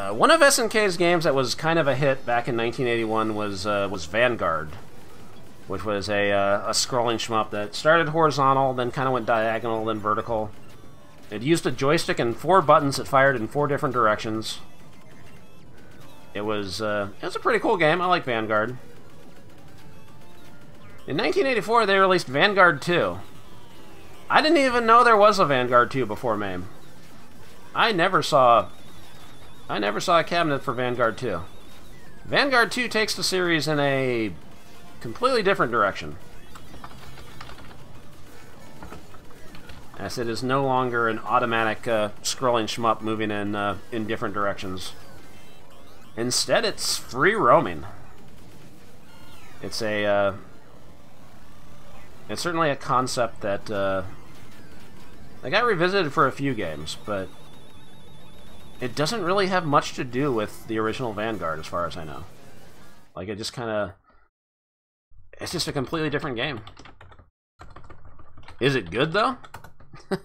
Uh, one of SNK's games that was kind of a hit back in 1981 was uh, was Vanguard, which was a, uh, a scrolling shmup that started horizontal, then kind of went diagonal, then vertical. It used a joystick and four buttons that fired in four different directions. It was uh, it was a pretty cool game. I like Vanguard. In 1984, they released Vanguard 2. I didn't even know there was a Vanguard 2 before MAME. I never saw I never saw a cabinet for Vanguard 2. Vanguard 2 takes the series in a completely different direction. As it is no longer an automatic uh, scrolling shmup moving in uh, in different directions. Instead, it's free roaming. It's a uh, it's certainly a concept that uh, I got revisited for a few games, but it doesn't really have much to do with the original Vanguard, as far as I know. Like, it just kind of... It's just a completely different game. Is it good, though?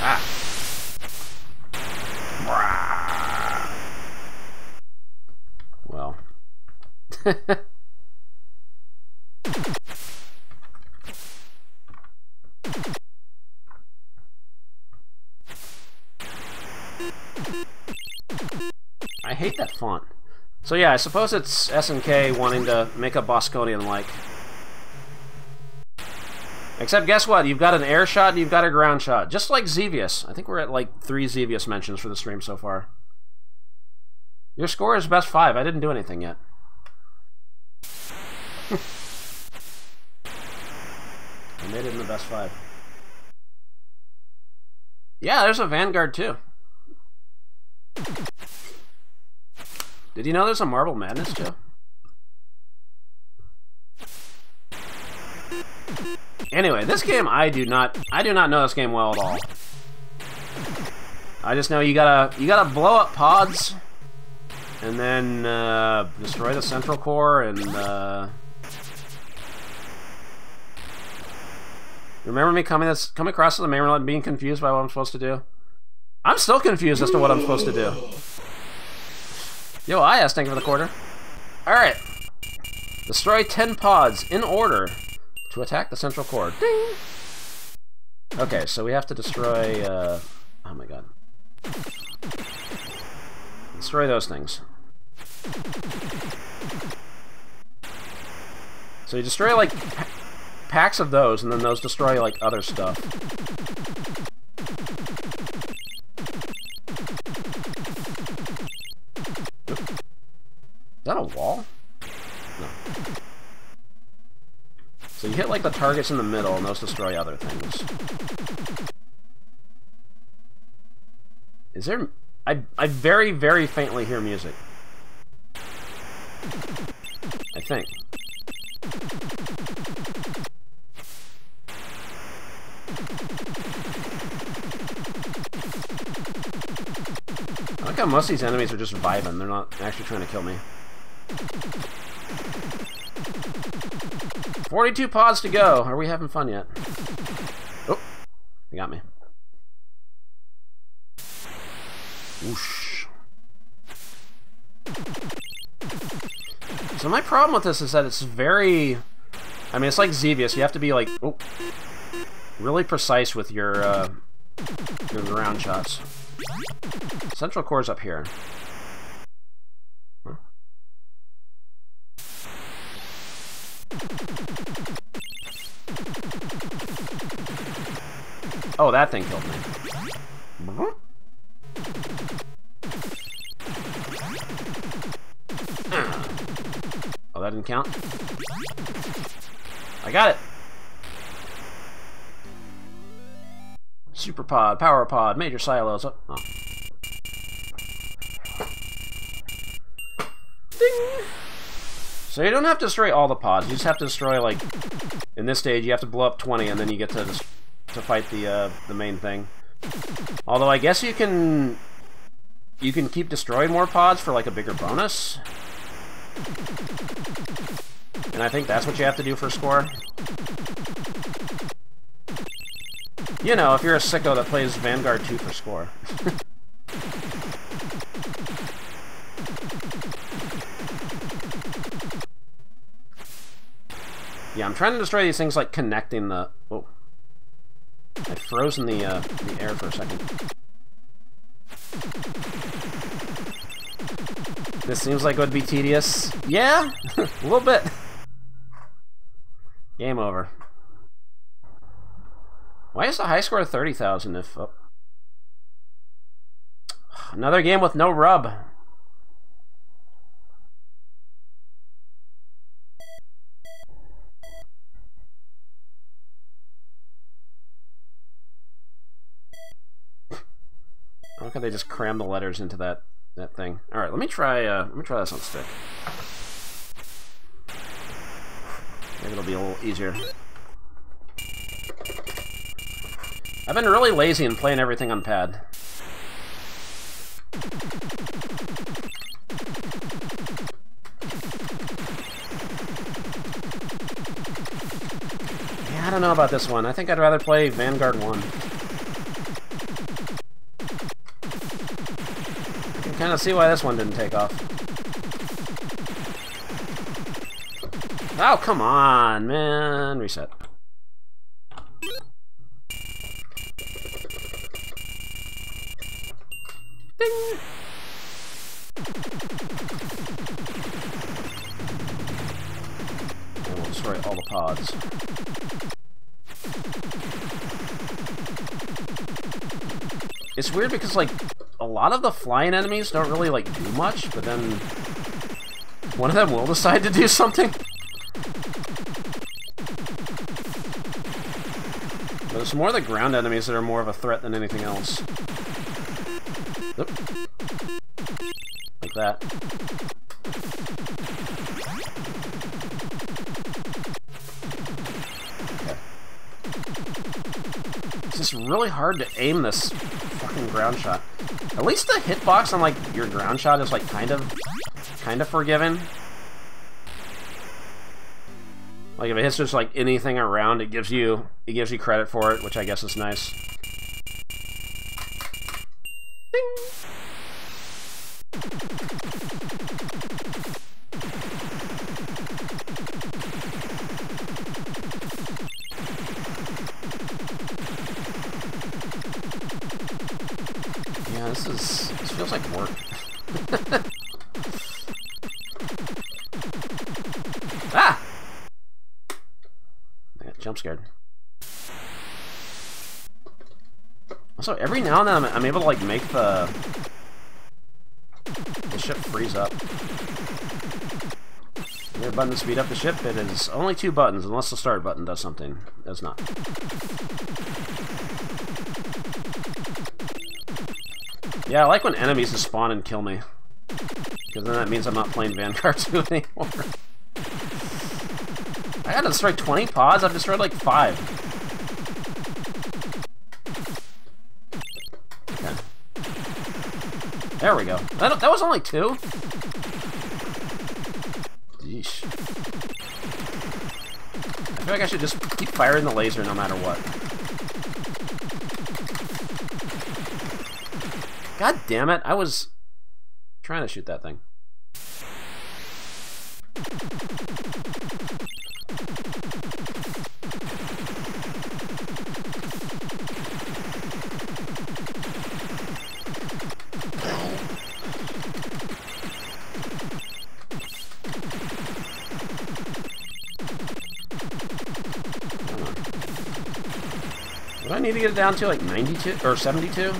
ah. Well. that font. So yeah, I suppose it's SNK wanting to make a Bosconian-like. Except guess what? You've got an air shot and you've got a ground shot. Just like Xevious. I think we're at like three Xevious mentions for the stream so far. Your score is best five. I didn't do anything yet. I made it in the best five. Yeah, there's a Vanguard too. Did you know there's a Marble Madness too? Anyway, this game I do not I do not know this game well at all. I just know you gotta you gotta blow up pods and then uh, destroy the central core and uh, remember me coming this coming across to the main and being confused by what I'm supposed to do? I'm still confused as to what I'm supposed to do. Yo, I asked thank you for the quarter. Alright. Destroy 10 pods in order to attack the central core. Ding! Okay, so we have to destroy, uh... Oh my god. Destroy those things. So you destroy, like, packs of those, and then those destroy, like, other stuff. That a wall? No. So you hit, like, the targets in the middle, and those destroy other things. Is there... I, I very, very faintly hear music. I think. I like how most of these enemies are just vibing. They're not actually trying to kill me. 42 pods to go. Are we having fun yet? Oh, they got me. Whoosh. So my problem with this is that it's very... I mean, it's like Xevious. You have to be, like, oh, really precise with your, uh, your ground shots. Central core's up here. Oh, that thing killed me. Hmm. Oh, that didn't count? I got it! Super pod, power pod, major silos. Oh. oh. Ding! So you don't have to destroy all the pods. You just have to destroy, like, in this stage, you have to blow up 20, and then you get to to fight the uh, the main thing. Although I guess you can you can keep destroying more pods for like a bigger bonus. And I think that's what you have to do for score. You know, if you're a sicko that plays Vanguard 2 for score. yeah, I'm trying to destroy these things like connecting the... Oh. I've in the, uh, the air for a second. This seems like it would be tedious. Yeah, a little bit. Game over. Why is the high score 30,000 if... Oh. Another game with no rub. They just cram the letters into that that thing. All right, let me try. Uh, let me try this on stick. Maybe it'll be a little easier. I've been really lazy in playing everything on pad. Yeah, I don't know about this one. I think I'd rather play Vanguard 1. Kind of see why this one didn't take off. Oh, come on, man. Reset. Ding! We'll destroy all the pods. It's weird because, like, a lot of the flying enemies don't really, like, do much, but then one of them will decide to do something. But it's more the ground enemies that are more of a threat than anything else. Oop. Like that. It's just really hard to aim this fucking ground shot. At least the hitbox on like your ground shot is like kind of kind of forgiven. Like if it hits just like anything around, it gives you it gives you credit for it, which I guess is nice. Every now and then I'm, I'm able to like make the the ship freeze up. Your button to speed up the ship. It is only two buttons, unless the start button does something. It does not. Yeah, I like when enemies just spawn and kill me. Because then that means I'm not playing Vanguard 2 anymore. I gotta destroy 20 pods? I've destroyed like 5. There we go. That, that was only two? Yeesh. I feel like I should just keep firing the laser no matter what. God damn it, I was trying to shoot that thing. Need to get it down to like 92 or 72?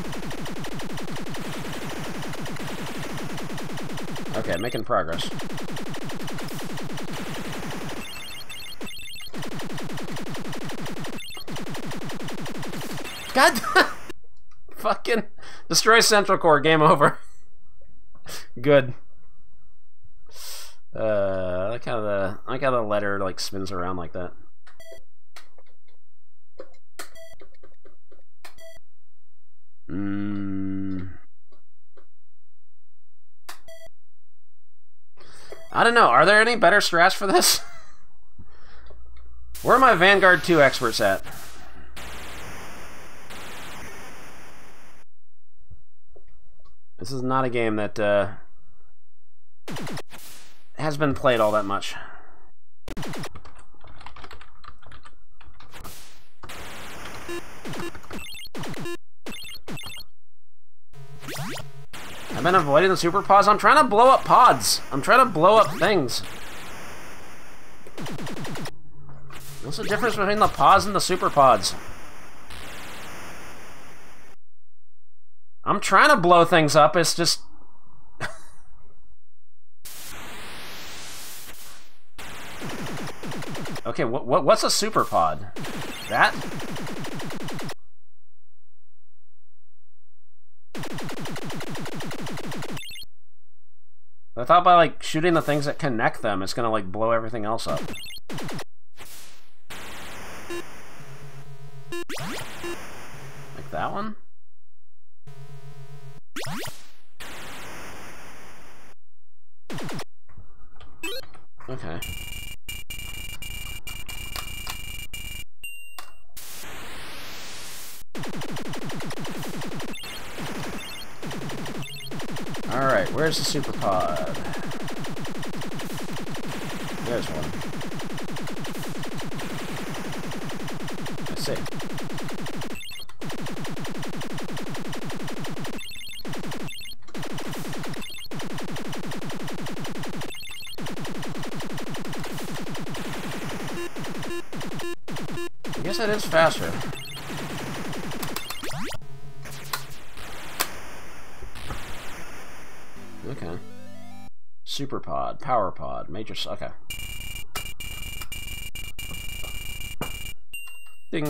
Okay, I'm making progress. God fucking destroy central core, game over. Good. Uh I like how the I like how the letter like spins around like that. Mm. I don't know. Are there any better strats for this? Where are my Vanguard 2 experts at? This is not a game that uh, has been played all that much. Been avoiding the super pods. I'm trying to blow up pods. I'm trying to blow up things. What's the difference between the pods and the super pods? I'm trying to blow things up, it's just... okay, what, what what's a super pod? That? Thought by like shooting the things that connect them, it's gonna like blow everything else up. Like that one? Okay. Where's the super pod? There's one. Let's see. I guess that is faster. Super pod, power pod, major. Okay. Ding.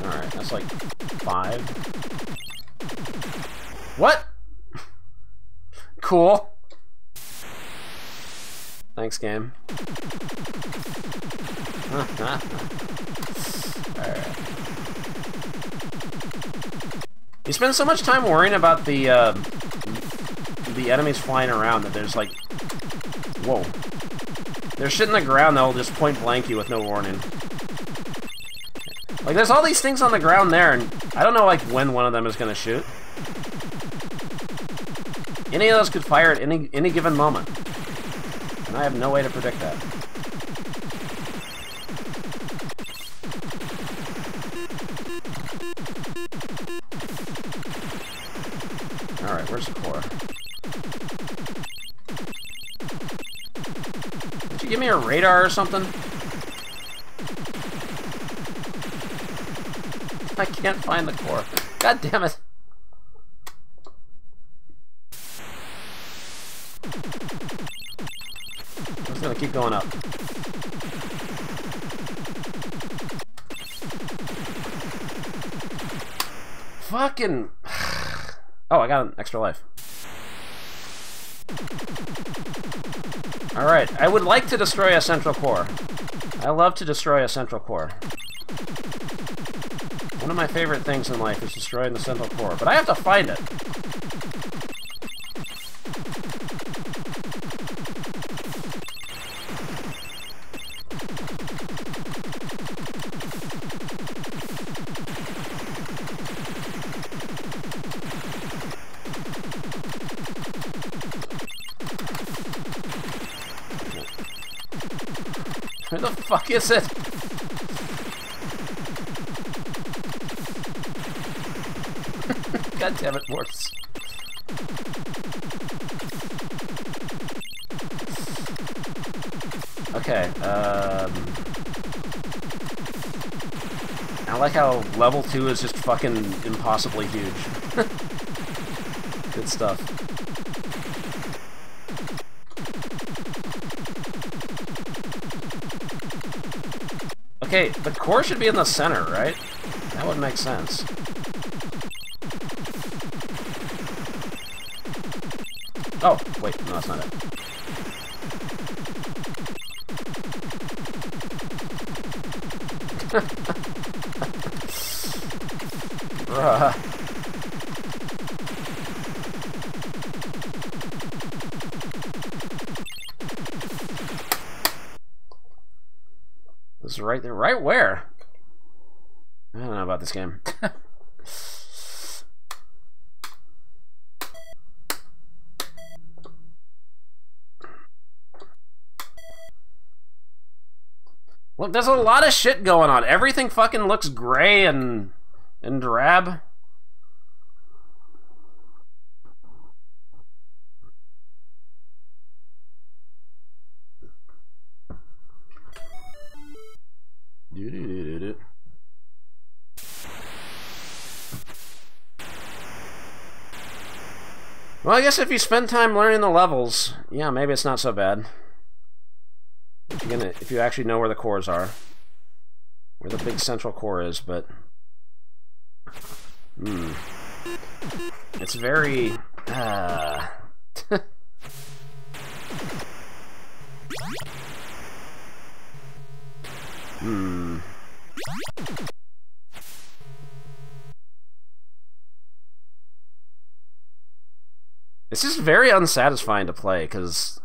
Alright, that's like five. What? cool. Thanks, game. Alright. You spend so much time worrying about the, uh, the enemies flying around that there's like... Whoa. There's shit in the ground that will just point blank you with no warning. Like, there's all these things on the ground there, and I don't know, like, when one of them is gonna shoot. Any of those could fire at any, any given moment. And I have no way to predict that. Alright, where's the core? Did you give me a radar or something? I can't find the core. God damn it. I'm gonna keep going up. Fucking... Oh, I got an extra life. Alright, I would like to destroy a central core. I love to destroy a central core. One of my favorite things in life is destroying the central core, but I have to find it. Fuck it? God damn it, Morse. Okay, um... I like how level 2 is just fucking impossibly huge. Good stuff. Okay, the core should be in the center, right? That would make sense. Oh, wait, no, that's not it. Bruh. Right where? I don't know about this game. Look, there's a lot of shit going on. Everything fucking looks gray and and drab. Do do do do do. Well, I guess if you spend time learning the levels, yeah, maybe it's not so bad. If, if you actually know where the cores are. Where the big central core is, but... Hmm. It's very... Uh... hmm. Very unsatisfying to play, because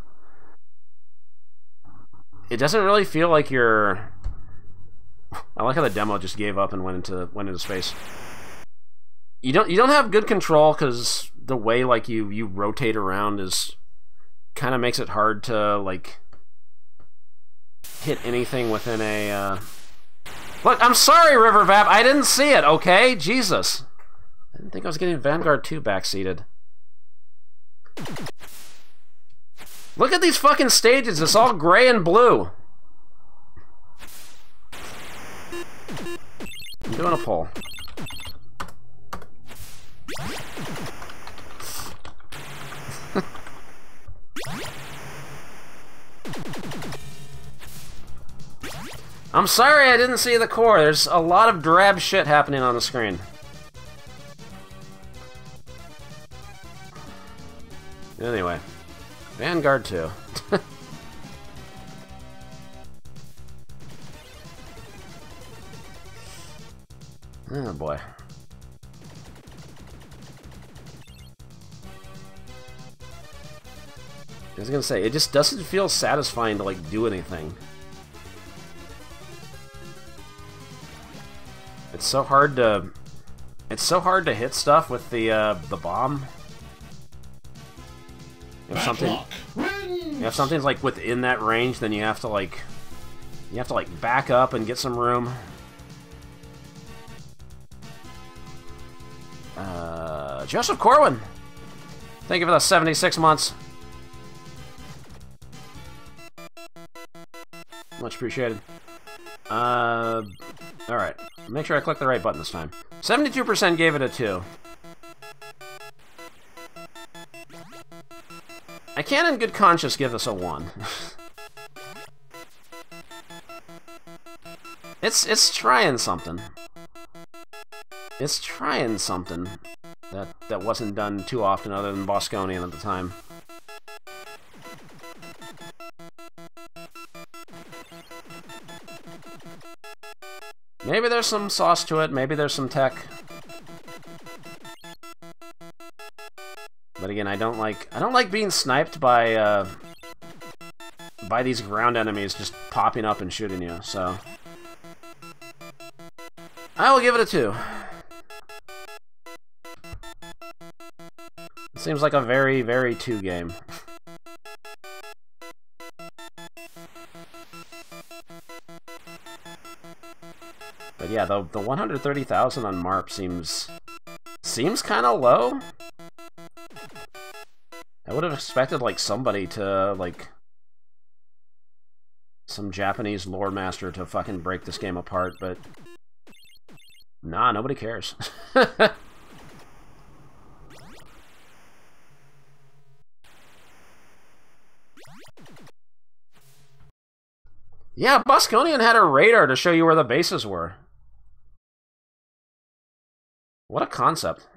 it doesn't really feel like you're... I like how the demo just gave up and went into went into space. You don't you don't have good control because the way like you you rotate around is kind of makes it hard to like hit anything within a. Uh... Look, I'm sorry, Rivervap. I didn't see it. Okay, Jesus. I didn't think I was getting Vanguard 2 backseated. Look at these fucking stages. It's all gray and blue. I'm doing a poll. I'm sorry I didn't see the core. There's a lot of drab shit happening on the screen. Anyway. Vanguard 2. oh boy. I was gonna say, it just doesn't feel satisfying to like do anything. It's so hard to it's so hard to hit stuff with the uh, the bomb. If something, if something's like within that range, then you have to like, you have to like back up and get some room. Uh, Joseph Corwin, thank you for the 76 months. Much appreciated. Uh, all right. Make sure I click the right button this time. 72% gave it a 2. I can't in good conscience give this a 1. it's it's trying something. It's trying something that that wasn't done too often other than Bosconian at the time. Maybe there's some sauce to it, maybe there's some tech. Again, I don't like I don't like being sniped by uh, by these ground enemies just popping up and shooting you. So I will give it a two. It seems like a very very two game. But yeah, the the 130,000 on MARP seems seems kind of low. Would have expected, like, somebody to, like... Some Japanese lore master to fucking break this game apart, but... Nah, nobody cares. yeah, Bosconian had a radar to show you where the bases were. What a concept.